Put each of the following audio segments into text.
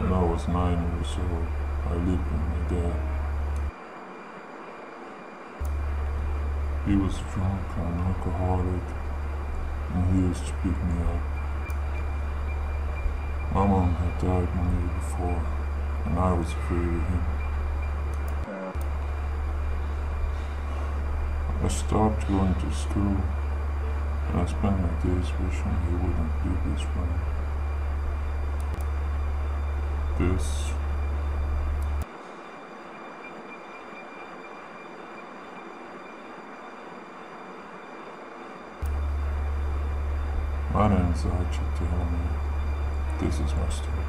when I was nine years old, I lived with my dad. He was drunk and alcoholic, and he used to beat me up. My mom had died one year before, and I was afraid of him. I stopped going to school I spent my days wishing he wouldn't be this way. This My name is Archie Tillman. This is my story.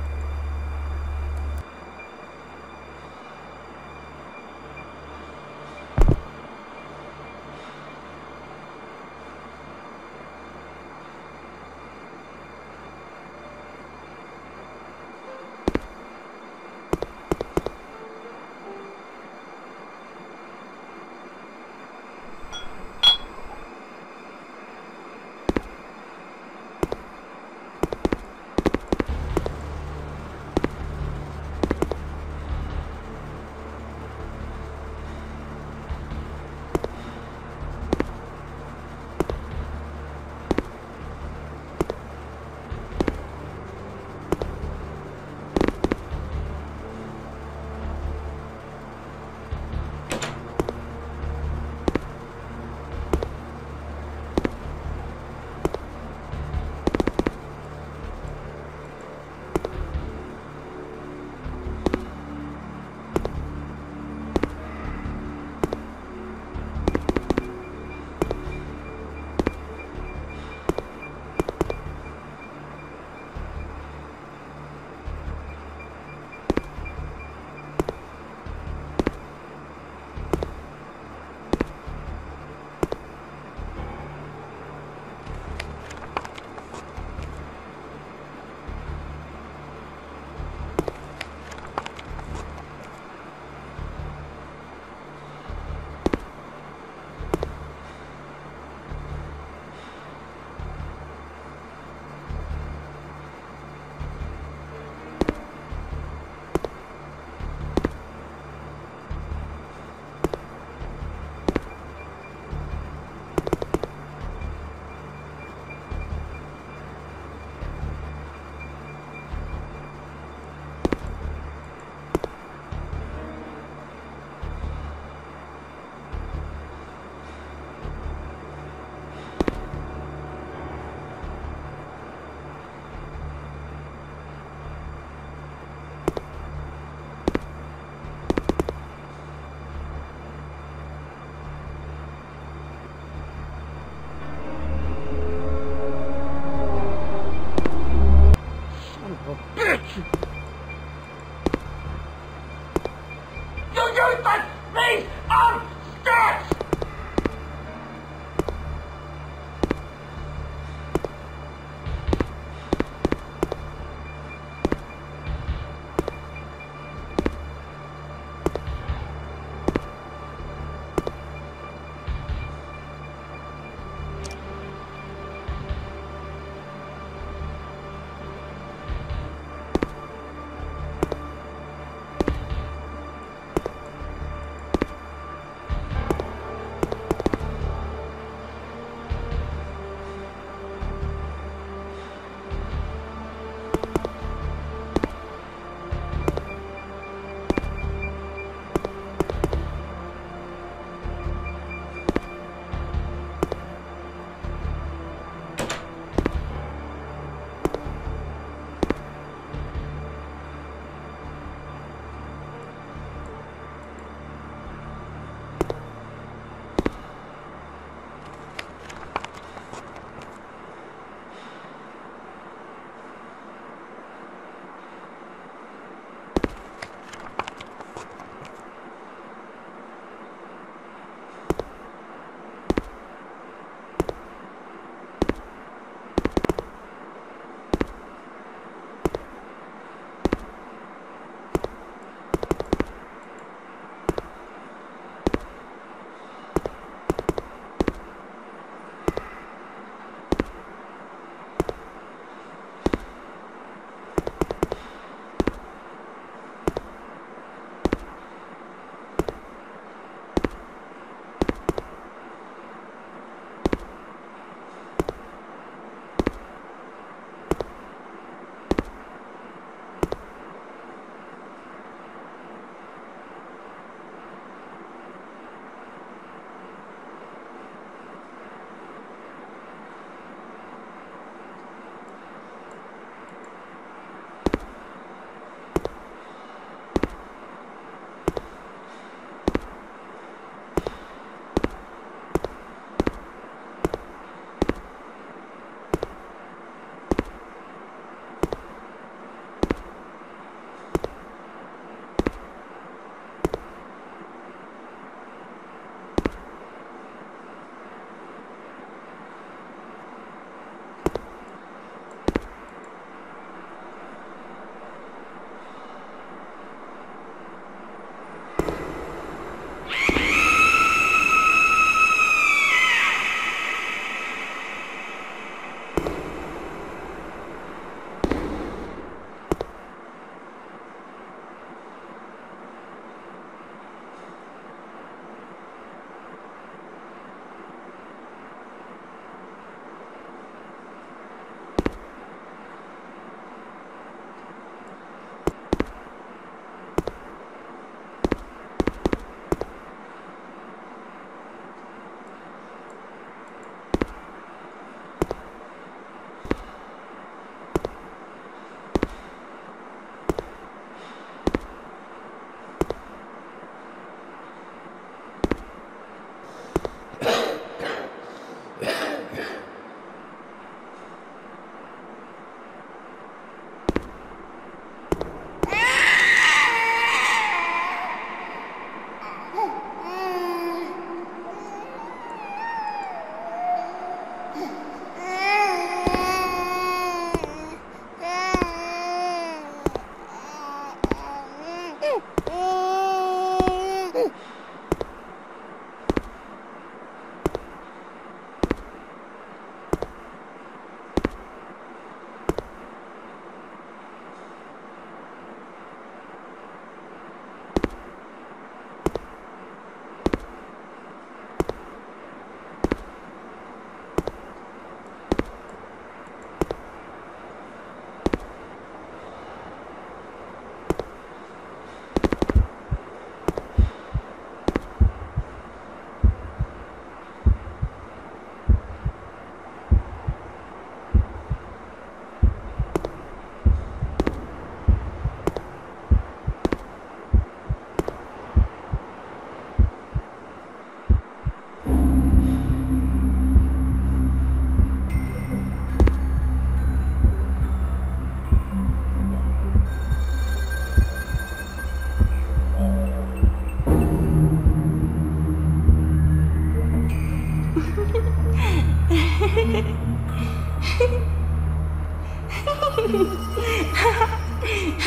Ha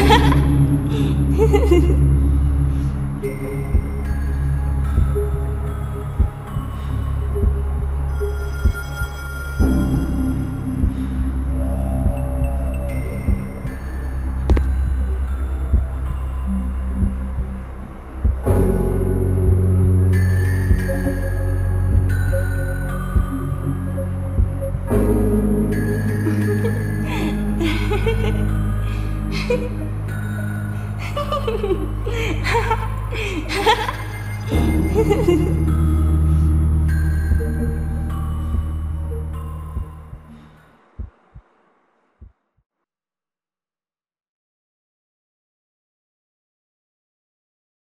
ha ha! Ha ha ha!